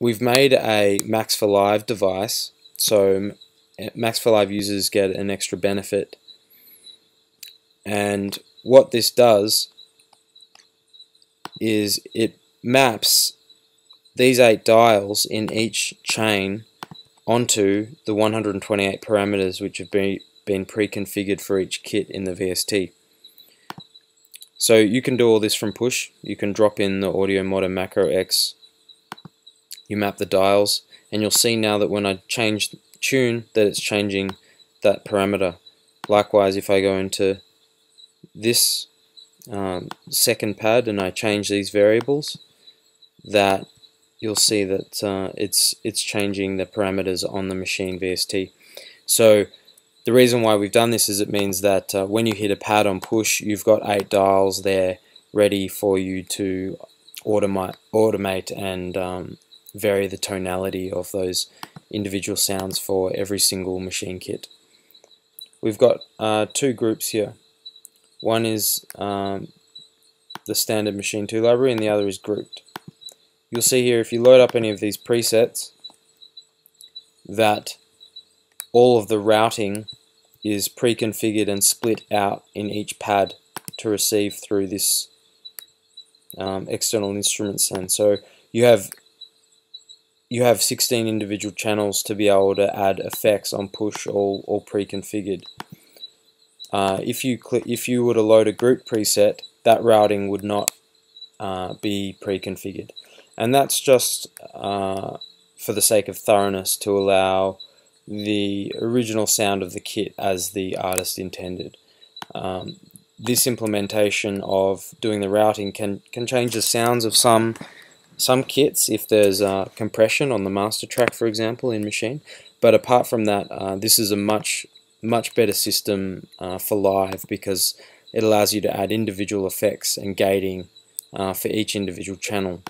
we've made a Max for Live device, so Max for Live users get an extra benefit. And what this does is it maps these eight dials in each chain onto the 128 parameters which have been, been pre-configured for each kit in the VST. So you can do all this from push. You can drop in the Audiomodder MacroX. You map the dials and you'll see now that when I change tune that it's changing that parameter. Likewise if I go into this um, second pad and I change these variables that you'll see that uh, it's it's changing the parameters on the Maschine VST. So the reason why we've done this is it means that uh, when you hit a pad on push, you've got eight dials there ready for you to automate, automate and um, vary the tonality of those individual sounds for every single Maschine kit. We've got uh, two groups here. One is um, the standard Maschine 2 library and the other is grouped. You'll see here if you load up any of these presets that all of the routing is pre-configured and split out in each pad to receive through this um, external instrument send. So you have you have 16 individual channels to be able to add effects on push all, all pre-configured. Uh, if you if you were to load a group preset, that routing would not uh, be pre-configured, and that's just uh, for the sake of thoroughness to allow the original sound of the kit as the artist intended. Um, this implementation of doing the routing can can change the sounds of some some kits if there's uh, compression on the master track for example in Maschine. But apart from that uh, this is a much much better system uh, for live because it allows you to add individual effects and gating uh, for each individual channel